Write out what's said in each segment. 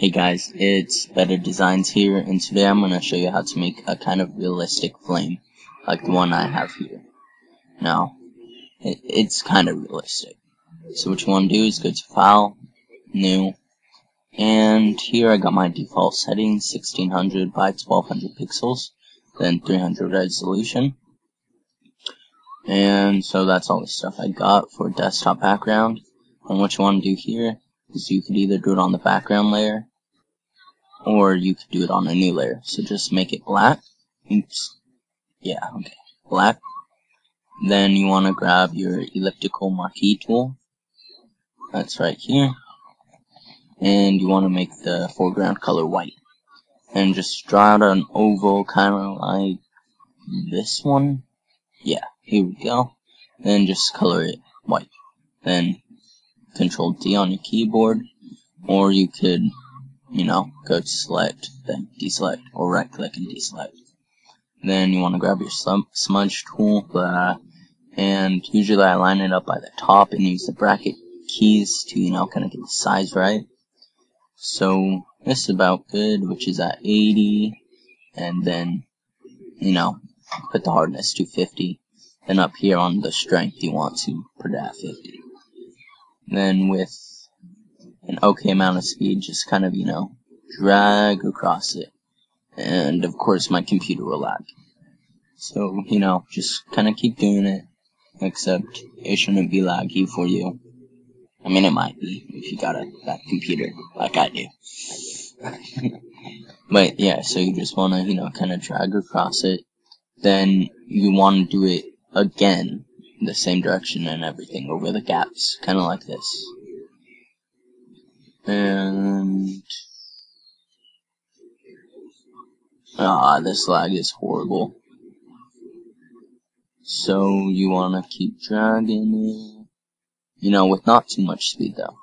Hey guys, it's Beta Designs here, and today I'm going to show you how to make a kind of realistic flame, like the one I have here. Now, it, it's kind of realistic. So what you want to do is go to File, New, and here I got my default settings, 1600 by 1200 pixels, then 300 resolution. And so that's all the stuff I got for desktop background. And what you want to do here is you could either do it on the background layer or you could do it on a new layer. So just make it black. Oops. Yeah, okay. Black. Then you want to grab your elliptical marquee tool. That's right here. And you want to make the foreground color white. And just draw out an oval kind of like this one. Yeah, here we go. Then just color it white. Then Control D on your keyboard, or you could, you know, go to select, then deselect, or right click and deselect. Then you want to grab your smudge tool, blah, and usually I line it up by the top and use the bracket keys to, you know, kind of get the size right. So this is about good, which is at 80, and then, you know, put the hardness to 50. Then up here on the strength, you want to put it at 50 then with an okay amount of speed, just kind of, you know, drag across it. And of course my computer will lag. So, you know, just kind of keep doing it, except it shouldn't be laggy for you. I mean, it might be if you got a bad computer like I do. but yeah, so you just want to, you know, kind of drag across it. Then you want to do it again the same direction and everything over the gaps, kind of like this. And ah, this lag is horrible. So you want to keep dragging it, you know, with not too much speed though.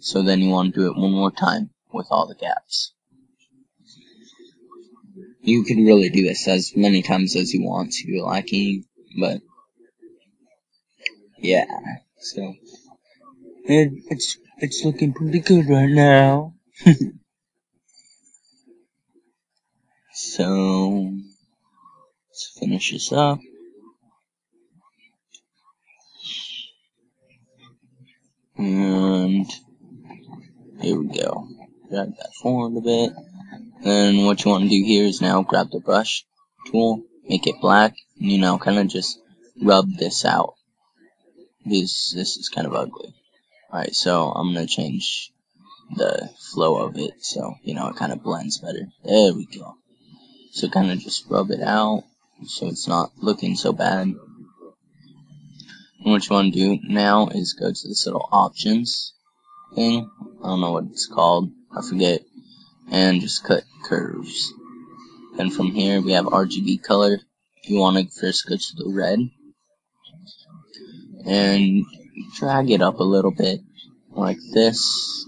So then you want to do it one more time with all the gaps. You can really do this as many times as you want to, like but yeah, so it, it's it's looking pretty good right now. so let's finish this up. And here we go. Drag that forward a bit. Then what you want to do here is now grab the brush tool, make it black, and you know, kind of just rub this out. This, this is kind of ugly. Alright, so I'm going to change the flow of it so, you know, it kind of blends better. There we go. So kind of just rub it out so it's not looking so bad. And what you want to do now is go to this little options thing. I don't know what it's called. I forget. And just cut curves. Then from here we have RGB color you want to first go to the red and drag it up a little bit like this.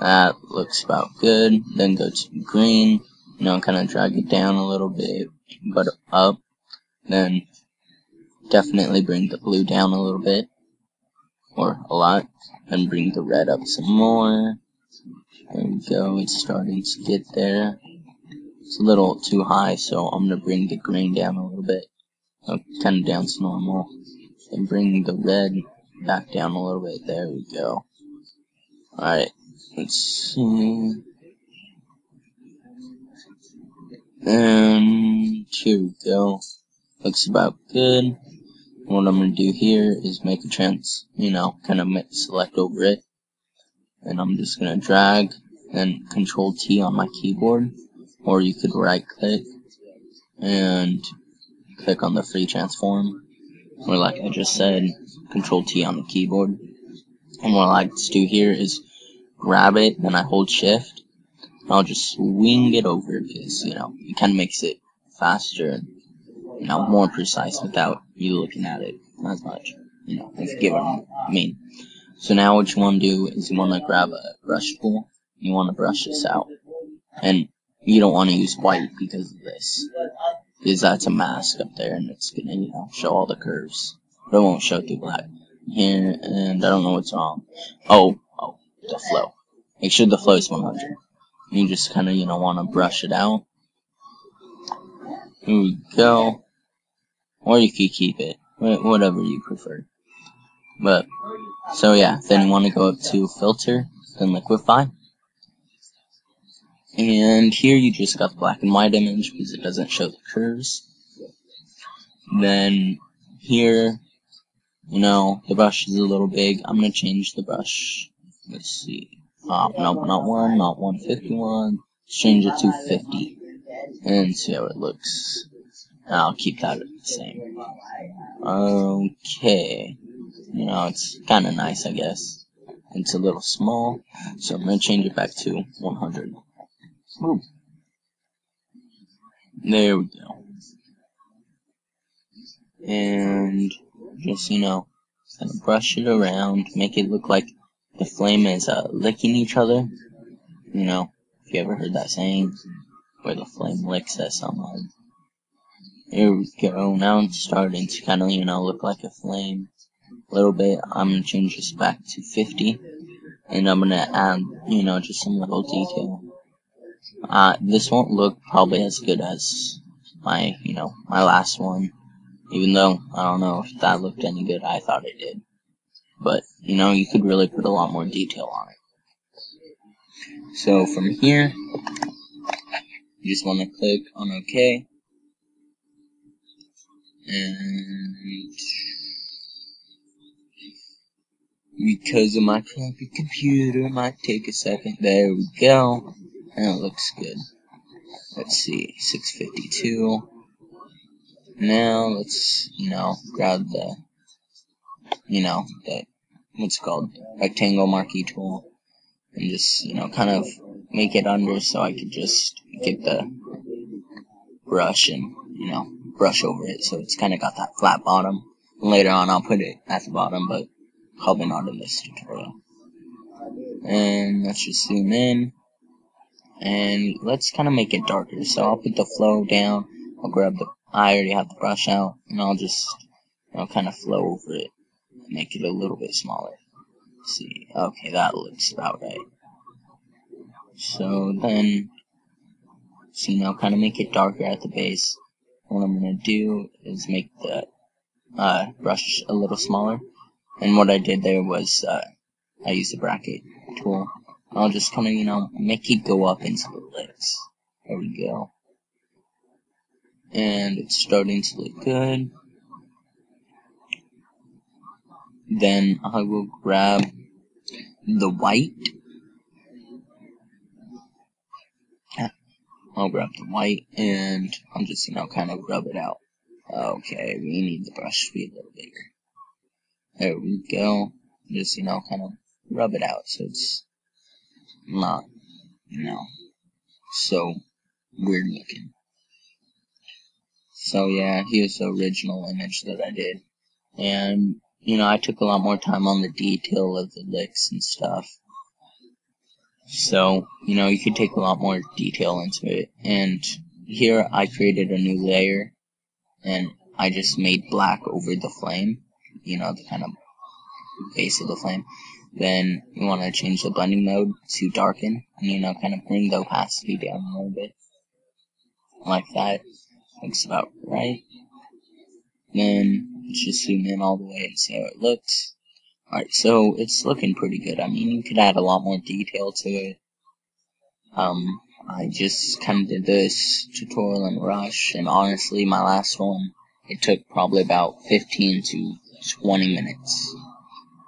That looks about good. Then go to green, you know, kind of drag it down a little bit, but up. Then definitely bring the blue down a little bit, or a lot, and bring the red up some more. There we go, it's starting to get there. It's a little too high, so I'm going to bring the green down a little bit. Uh, kind of down to normal. And bring the red back down a little bit. There we go. Alright, let's see. And here we go. Looks about good. What I'm going to do here is make a trans, you know, kind of select over it. And I'm just going to drag and control T on my keyboard or you could right click and click on the free transform. Or like I just said control T on the keyboard. And what I like to do here is grab it then I hold shift. And I'll just swing it over because you know it kind of makes it faster and you know more precise without you looking at it as much you know get what I mean. So now what you want to do is you want to grab a brush tool. You want to brush this out. And you don't want to use white because of this. Because that's a mask up there and it's gonna, you know, show all the curves. But it won't show through black. Here, and I don't know what's wrong. Oh, oh, the flow. Make sure the flow is 100. You just kind of, you know, want to brush it out. Here we go. Or you could keep it, whatever you prefer. But, so yeah, then you want to go up to filter, then liquify. And here you just got the black and white image because it doesn't show the curves. Then here, you know, the brush is a little big. I'm going to change the brush. Let's see. Oh, no, not one, not 151. Let's change it to 50. And see how it looks. I'll keep that the same. Okay. You know, it's kind of nice, I guess. It's a little small, so I'm going to change it back to 100. Boom. There we go. And just, you know, kind of brush it around, make it look like the flame is uh, licking each other. You know, if you ever heard that saying, where the flame licks at someone. Here we go, now it's starting to kind of, you know, look like a flame. A little bit, I'm going to change this back to 50. And I'm going to add, you know, just some little detail. Uh, this won't look probably as good as my, you know, my last one. Even though, I don't know if that looked any good, I thought it did. But, you know, you could really put a lot more detail on it. So from here, you just want to click on OK. And because of my crappy computer, it might take a second. There we go. It looks good. Let's see, 652. Now let's, you know, grab the, you know, the, what's called, rectangle marquee tool. And just, you know, kind of make it under so I could just get the brush and, you know, brush over it. So it's kind of got that flat bottom. Later on I'll put it at the bottom, but probably not in this tutorial. And let's just zoom in and let's kind of make it darker. So I'll put the flow down. I'll grab the, I already have the brush out, and I'll just, you know, kind of flow over it, make it a little bit smaller. Let's see, okay, that looks about right. So then, so know, kind of make it darker at the base. What I'm gonna do is make the uh, brush a little smaller. And what I did there was uh, I used the bracket tool I'll just kind of, you know, make it go up into the licks. There we go. And it's starting to look good. Then I will grab the white. I'll grab the white and I'm just, you know, kind of rub it out. Okay, we need the brush to be a little bigger. There we go. Just, you know, kind of rub it out so it's not, you know, so weird looking. So yeah, here's the original image that I did. And, you know, I took a lot more time on the detail of the licks and stuff. So, you know, you could take a lot more detail into it. And here I created a new layer and I just made black over the flame, you know, the kind of base of the flame. Then you want to change the blending mode to darken, and you know, kind of bring the opacity down a little bit. Like that. Looks about right. Then let's just zoom in all the way and see how it looks. Alright, so it's looking pretty good. I mean, you could add a lot more detail to it. Um, I just kind of did this tutorial in rush, and honestly, my last one, it took probably about 15 to 20 minutes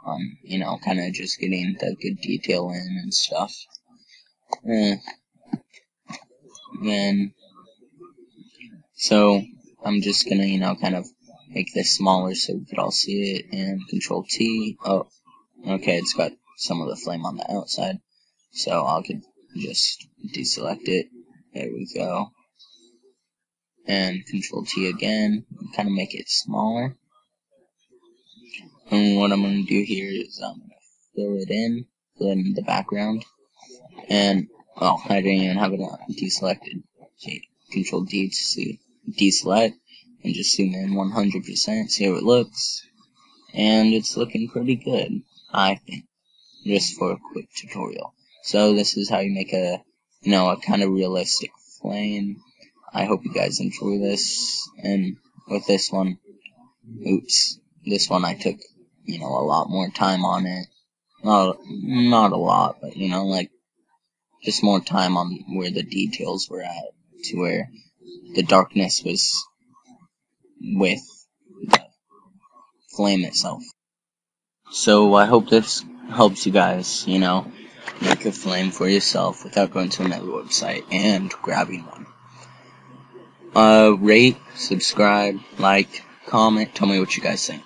um, you know, kind of just getting the good detail in and stuff. Uh, then, so I'm just gonna, you know, kind of make this smaller so we could all see it, and Control T. Oh, okay, it's got some of the flame on the outside, so I could just deselect it. There we go. And Control T again, kind of make it smaller. And what I'm going to do here is I'm going to fill it in, fill in the background. And, oh, I didn't even have it deselected. Control D to see, deselect, and just zoom in 100%, see how it looks. And it's looking pretty good, I think. just for a quick tutorial. So this is how you make a, you know, a kind of realistic flame. I hope you guys enjoy this, and with this one, oops, this one I took, you know, a lot more time on it. Not, not a lot, but you know, like, just more time on where the details were at, to where the darkness was with the flame itself. So I hope this helps you guys, you know, make a flame for yourself without going to another website and grabbing one. Uh, rate, subscribe, like, comment, tell me what you guys think.